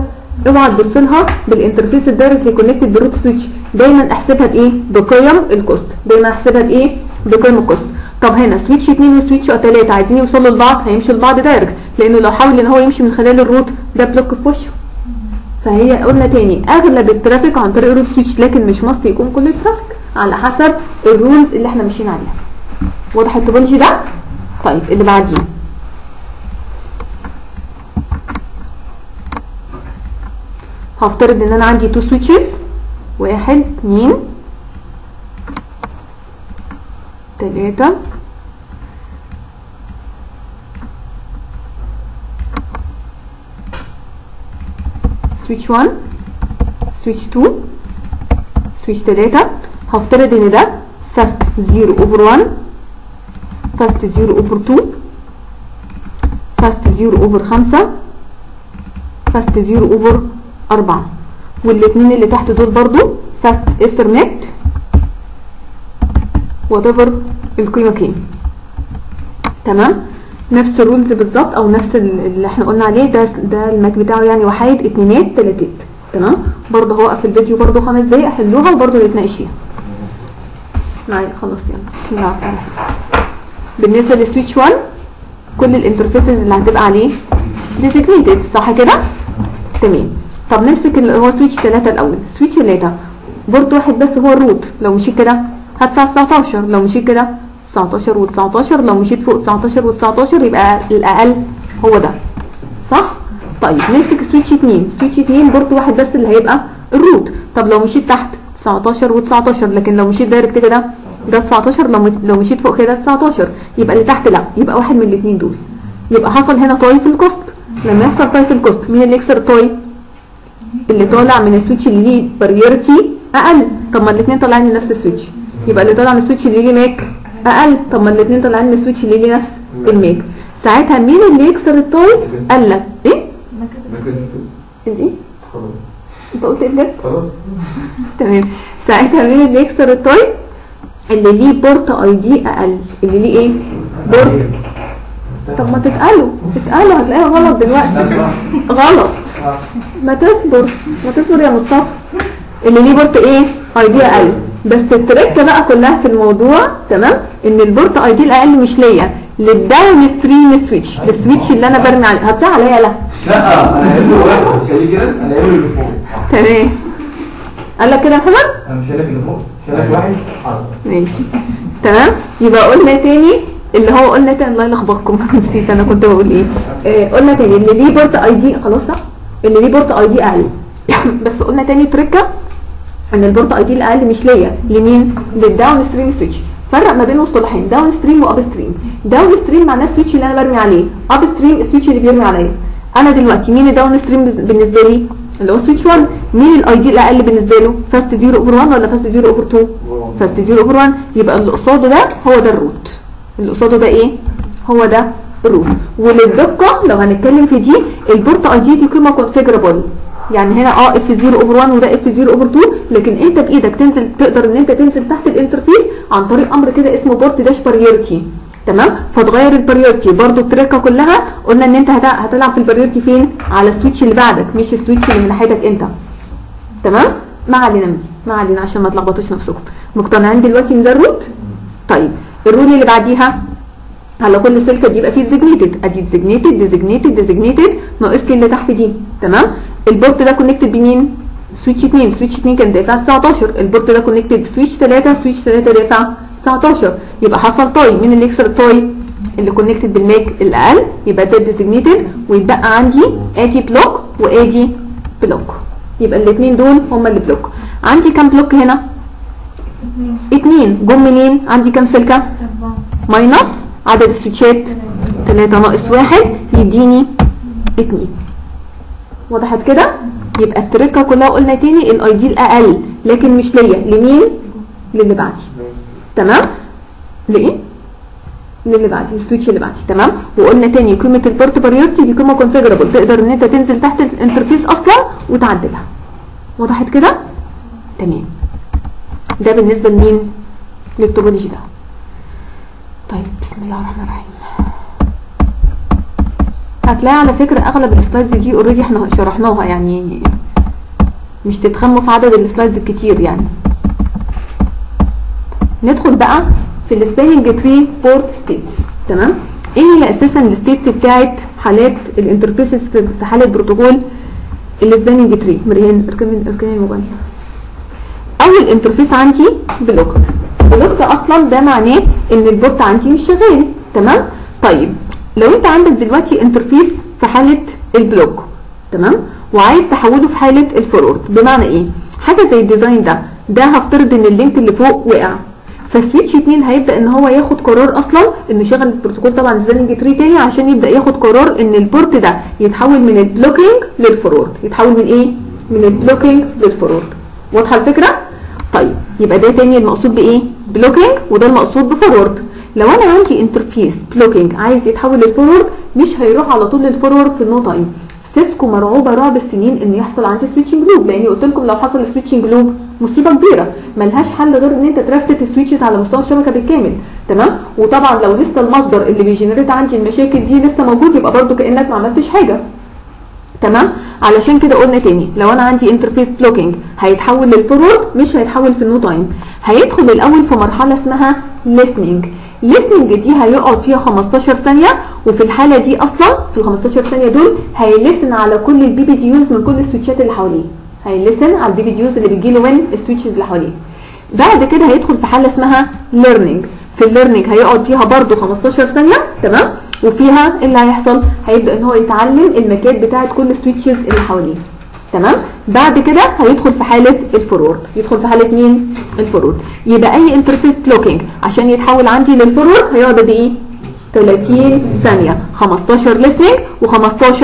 اوعى تبص لها بال interface ال directly connected بال root switch دايما أحسبها بإيه؟ بقيم ال cost دايما أحسبها بإيه؟ بقيم ال cost طب هنا switch 2 و switch 3 عايزين يوصلوا لبعض هيمشوا لبعض direct لأنه لو حاول ان هو يمشي من خلال ال root ده block في وشه. فهي قلنا تاني اغلب ال traffic عن طريق ال root switch لكن مش must يكون كل ال traffic على حسب ال rules اللي إحنا ماشيين عليها. واضح ال topology ده؟ طيب اللي بعديه. هفترض ان أنا عندي two switches واحد اتنين تلاتة. switch 1 switch 2 switch 3 هفترض ان ده. fast 0 over 1 fast 0 over 2 fast 0 over 5 fast 0 over 4 والاثنين اللي تحت دول برضو. ethernet whatever القيمه كام تمام؟ نفس ال rules بالظبط أو نفس ال- اللي إحنا قلنا عليه ده ده ال MAC بتاعه يعني وحايد اتنينات تلاتات تمام؟ برضه هوقف الفيديو برضه خمس دقايق حلوها وبرضه نتناقش فيها معايا خلاص يلا. بسم الله الرحمن الرحيم. بالنسبة لل switch 1 كل ال interfaces اللي هتبقى عليه designated صح كده؟ تمام. طب نمسك اللي هو switch 3 الأول. switch 3 port واحد بس هو ال root لو مشيت كده هدفع 19 لو مشيت كده 19 و19 لو مشيت فوق 19 و19 يبقى الأقل هو ده. صح؟ طيب نمسك switch 2 switch 2 port واحد بس اللي هيبقى ال root طب لو مشيت تحت 19 و19 لكن لو مشيت direct كده ده 19 لو لو مشيت فوق كده 19 يبقى اللي تحت لا يبقى واحد من الاثنين دول. يبقى حصل هنا tie في ال cost لما يحصل tie في ال cost مين اللي يكسر ال tie اللي طالع من ال switch اللي ليه priority أقل. طب ما الاثنين طالعين من نفس ال switch يبقى اللي طالع من ال switch اللي ليه MAC أقل. طب ما الاثنين طالعين من السويتش اللي ليه نفس الماك ساعتها مين اللي يكسر الطاي قال لك.
إيه؟
الايه أنت قلت إيه
خلاص.
تمام. ساعتها مين اللي يكسر الطاي اللي ليه بورت أي دي أقل. اللي ليه إيه؟ بورت. طب ما تتقالوا. تتقالوا. هتلاقيها غلط دلوقتي. غلط. ما تصبر. ما تصبر يا مصطفى. اللي ليه بورت إيه؟ أي دي أقل. بس التركة بقى كلها في الموضوع تمام؟ إن البورت آي دي الأقل مش ليا. للداون ستريم سويتش السويتش اللي أنا برمي عليه. هتزعل عليا؟ لا.
لا أنا قايل له واحد. بس قال كده؟ أنا له اللي فوق
تمام. قال لك كده يا محمد؟
أنا مش شايلك اللي فوق شايلك واحد. حصل.
ماشي. تمام. يبقى قلنا تاني اللي هو قلنا تاني. الله يلخبطكم. نسيت أنا كنت بقول إيه. آه قلنا تاني. اللي ليه بورت آي دي خلاص لا اللي ليه port ID أقل. بس قلنا تاني trick. إن ال port ID الأقل مش ليا. لمين؟ لل downstream switch فرق ما بين مصطلحين. downstream و upstream downstream معناه ال switch اللي أنا برمي عليه. upstream ال switch اللي بيرمي عليا. أنا دلوقتي مين ال downstream بالنسبة لي؟ اللي هو switch 1 مين ال ID الأقل بالنسبة له؟ fast 0 over 1 ولا fast 0 over 2 fast 0 over 1 يبقى اللي قصاده ده هو ده ال root اللي قصاده ده إيه؟ هو ده ال root وللدقة لو هنتكلم في دي ال port ID دي قيمة configurable يعني هنا آه F 0 over 1 وده F 0 over 2 لكن انت بإيدك تنزل تقدر إن انت تنزل تحت ال interface عن طريق أمر كده اسمه port dash priority تمام؟ فتغير ال priority برضو ال trick كلها قلنا إن انت هت- هتلعب في ال priority فين؟ على ال switch اللي بعدك مش ال switch اللي من ناحيتك انت. تمام؟ ما علينا من دي ما علينا عشان ما تلخبطوش نفسكم. مقتنعين دلوقتي إن ده ال root طيب ال rule اللي بعديها على كل سلكة بيبقى فيه designated أدي designated designated ناقص لي اللي تحت دي. تمام؟ ال port ده connected بمين؟ switch 2 switch 2 كان دافع 19 ال port ده connected switch 3 switch 3 دافع 19 يبقى حصل tie. مين اللي يكسر ال tie؟ اللي connected بال MAC الأقل. يبقى ده designated ويتبقى عندي ادي block وادي block يبقى الاثنين دول هما اللي block عندي كام block هنا؟
اتنين.
جم منين؟ عندي كام
سلكة؟
minus عدد السويتشات.
تلاتة
3 ناقص واحد. يديني اتنين. وضحت كده؟ يبقى ال trick كلها قلنا تاني ال ID ال أقل لكن مش ليا. لمين؟ للي بعدي. تمام؟ لإيه؟ للي بعدي ال switch اللي بعدي. تمام؟ وقلنا تاني قيمة ال port priority دي قيمة configurable تقدر إن أنت تنزل تحت ال interface أصلا وتعدلها. وضحت كده؟ تمام. ده بالنسبة لمين؟ لل topology ده. طيب بسم الله الرحمن الرحيم. هتلاقي على فكرة أغلب ال slides دي already إحنا شرحناها يعني مش تتخموا في عدد ال slides الكتير يعني. ندخل بقى في ال spanning tree port states تمام؟ إيه هي أساسا ال states بتاعت حالات ال interfaces في حالة بروتوكول ال spanning tree مريان اركني اركني الموبايل. أول interface عندي blocked blocked أصلا ده معناه إن ال port عندي مش شغال تمام؟ طيب لو انت عندك دلوقتي interface في حالة ال block تمام؟ وعايز تحوله في حالة ال forward بمعنى إيه؟ حاجة زي ال design ده ده هفترض ان اللينك اللي فوق وقع ف switch 2 هيبدأ ان هو ياخد قرار أصلا انه يشغل البروتوكول طبعا spanning tree تاني عشان يبدأ ياخد قرار ان ال port ده يتحول من ال blocking لل forward يتحول من إيه؟ من ال blocking لل forward واضحة الفكرة؟ طيب يبقى ده تاني المقصود بإيه؟ blocking وده المقصود ب forward لو أنا عندي interface blocking عايز يتحول لل forward مش هيروح على طول لل forward في ال no time سيسكو مرعوبة رعب السنين ان يحصل عندي switching loop لأني قلت لكم لو حصل switching loop مصيبة كبيرة. ملهاش حل غير إن أنت ت restart ال switches على مستوى الشبكة بالكامل. تمام؟ وطبعا لو لسه المصدر اللي بي generate عندي المشاكل دي لسه موجود يبقى برده كأنك ما عملتش حاجة. تمام؟ علشان كده قلنا تاني لو أنا عندي interface blocking هيتحول لل forward مش هيتحول في ال no time هيدخل الأول في مرحلة اسمها listening. listening دي هيقعد فيها 15 ثانية وفي الحالة دي أصلا في ال 15 ثانية دول هي listen على كل ال BPDUs من كل ال switchات اللي حواليه. هي listen على ال BPDUs اللي بتجيله من ال switches اللي حواليه. بعد كده هيدخل في حالة اسمها learning. في ال learning هيقعد فيها برده 15 ثانية تمام؟ وفيها اللي هيحصل هيبدأ إن هو يتعلم ال MACات بتاعة كل ال switches اللي حواليه. تمام؟ بعد كده هيدخل في حالة ال forward يدخل في حالة مين؟ ال forward يبقى أي interface blocking عشان يتحول عندي لل forward هيقعد قد إيه؟ 30 ثانية. 15 listening و15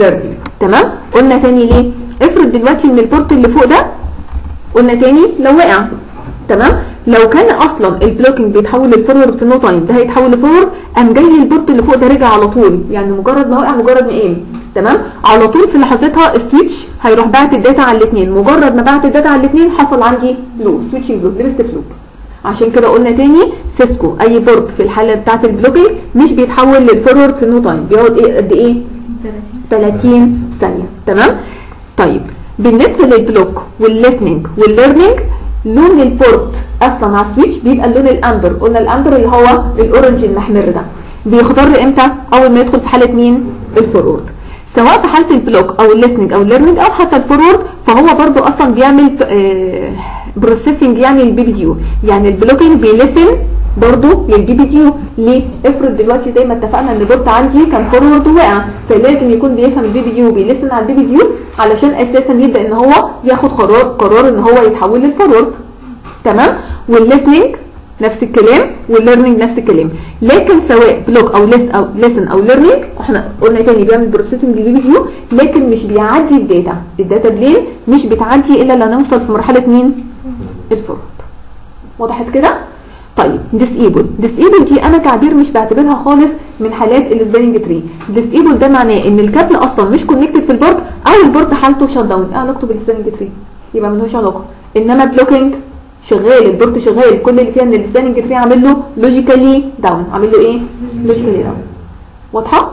learning. تمام؟ قلنا تاني ليه؟ افرض دلوقتي إن ال port اللي فوق ده قلنا تاني لو وقع. تمام؟ لو كان أصلا ال blocking بيتحول لل forward في no time ده هيتحول ل forward قام جاي ال port اللي فوق ده رجع على طول. يعني مجرد ما وقع مجرد ما قام تمام؟ على طول في لحظتها ال switch هيروح باعت ال data على الاثنين مجرد ما بعت ال data على الاثنين حصل عندي loop switching loop لبست في loop عشان كده قلنا تاني سيسكو أي port في الحالة بتاعة ال blocking مش بيتحول لل forward في no time بيقعد إيه؟ قد إيه؟
30
30 ثانية. تمام؟ طيب بالنسبة لل block وال listening وال learning لون ال port أصلا على ال switch بيبقى اللون ال amber قلنا ال amber اللي هو ال orange المحمر ده. بيخضر إمتى؟ أول ما يدخل في حالة مين؟ ال forward سواء في حالة ال block أو ال listening أو ال learning أو حتى ال forward فهو برضو أصلا بيعمل processing يعني لل BPDU يعني ال blocking بي listen برضو لل BPDU ليه؟ افرض دلوقتي زي ما اتفقنا إن ال port عندي كان forward ووقع فلازم يكون بيفهم ال BPDU وبي listen على ال BPDU علشان أساسا يبدأ إن هو ياخد قرار قرار إن هو يتحول لل forward تمام؟ وال listening نفس الكلام وال learning نفس الكلام. لكن سواء block أو lis أو listen أو learning إحنا قلنا تاني بيعمل processing لل BPDU لكن مش بيعدي ال data. ال data plane مش بتعدي إلا لما نوصل في مرحلة مين؟ ال forward وضحت كده؟ طيب disable disable دي أنا تعبير مش بعتبرها خالص من حالات ال spanning tree disable ده معناه إن الكابل أصلا مش connected في ال port أو ال port حالته shutdown إيه علاقته بال spanning tree يبقى ملوش علاقة. إنما blocking شغال ال port شغال كل اللي فيها ان ال spanning tree عامل له logically down عامل له إيه؟ logically down واضحة؟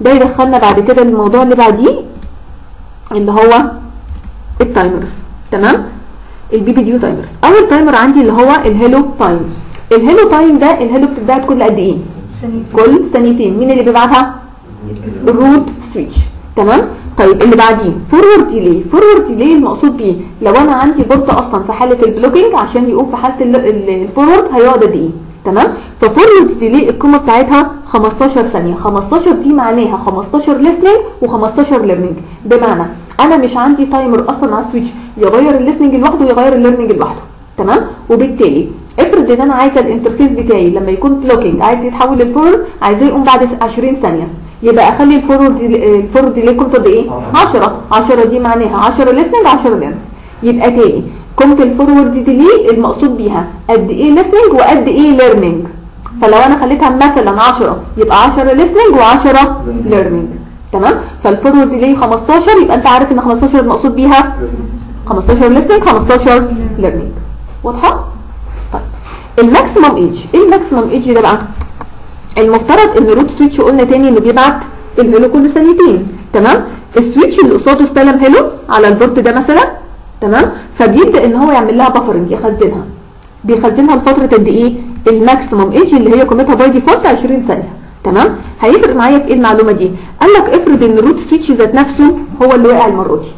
ده يدخلنا بعد كده الموضوع اللي بعديه اللي هو ال timers تمام؟ ال BPDU timers أول timer عندي اللي هو ال hello time ال hello time ده ال hello بتتبعت كل قد إيه؟
ثانيتين
كل ثانيتين مين اللي بيبعتها؟ ال root switch تمام؟ طيب اللي بعديه forward delay forward delay المقصود بيه. لو أنا عندي port أصلا في حالة ال blocking عشان يقوم في حالة ال- ال- ال forward هيقعد قد إيه؟ تمام؟ ف forward delay القيمة بتاعتها 15 ثانية. 15 دي معناها 15 listening و15 learning. بمعنى أنا مش عندي timer أصلا على ال switch يغير ال listening لوحده ويغير ال learning لوحده. تمام؟ وبالتالي افرض إن أنا عايزة ال interface بتاعي لما يكون blocking عايز يتحول لل forward عايزاه يقوم بعد 20 ثانية. يبقى أخلي ال forward ال forward قيمته قد إيه؟ 10 10 دي معناها 10 listening 10 learning يبقى تاني. قيمه ال forward delay المقصود بيها؟ قد إيه listening وقد إيه learning. فلو أنا خليتها مثلا 10 يبقى 10 listening و10 learning. تمام؟ فال forward delay 15 يبقى أنت عارف إن 15 المقصود بيها 15 listening 15 learning. واضحة؟ طيب. ال maximum age إيه ال maximum age ده بقى المفترض إن ال root switch قلنا تاني إنه بيبعت ال hello كل ثانيتين تمام؟ ال switch اللي قصاده استلم hello على ال port ده مثلا. تمام؟ فبيبدأ إن هو يعمل لها buffering يخزنها. بيخزنها لفترة قد إيه؟ ال maximum age اللي هي قيمتها by default 20 ثانية. تمام؟ هيفرق معايا في إيه المعلومة دي؟ قال لك افرض إن ال root switch ذات نفسه هو اللي وقع المره دي.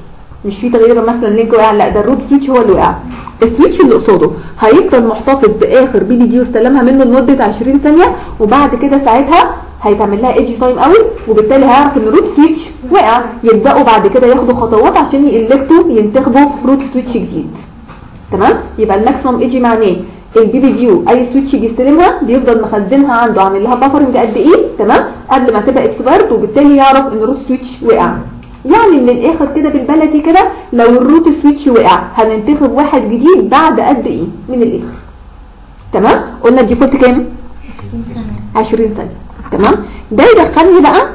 مش في تغيير مثلا link وقع لا ده ال root switch هو اللي وقع. ال switch اللي قصاده. هيفضل محتفظ بآخر BPDU استلمها منه لمدة 20 ثانية وبعد كده ساعتها هيتعمل لها aged time out وبالتالي هيعرف إن ال root switch وقع يبدأوا بعد كده ياخدوا خطوات عشان ي electوا ينتخبوا root switch جديد. تمام؟ يبقى ال maximum age معناه ال BPDU اي switch بيستلمها بيفضل مخزنها عنده عامل لها buffering قد إيه؟ تمام؟ قبل ما تبقى expired وبالتالي يعرف إن ال root switch وقع يعني من الآخر كده بالبلدي كده لو ال root switch وقع هننتخب واحد جديد بعد قد إيه؟ من الآخر. تمام؟ قلنا ال default كام؟ 20 ثانية. تمام؟ ده يدخلني بقى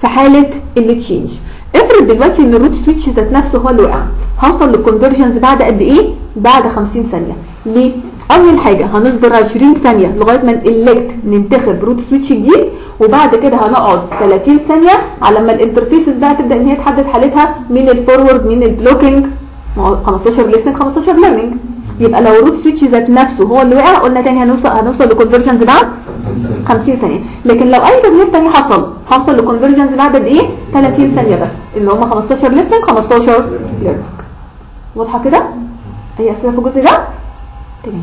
في حالة ال change افرض دلوقتي إن ال root switch ذات نفسه هو اللي وقع. هوصل لل convergence بعد قد إيه؟ بعد 50 ثانية. ليه؟ أول حاجة هنصبر 20 ثانية لغاية ما ن elect ننتخب root switch جديد. وبعد كده هنقعد 30 ثانية على ما ال interfaces بقى تبدأ إن هي تحدد حالتها من ال forward من ال blocking 15 listening 15 learning يبقى لو ال root switch ذات نفسه هو اللي وقع قلنا تاني هنوصل هنوصل ل convergence بعد 50 ثانية. لكن لو أي تغيير تاني حصل هوصل ل convergence بعد قد إيه 30 ثانية بس. اللي هم 15 listening 15 learning واضحة كده؟ أي أسئلة في الجزء ده؟ تمام.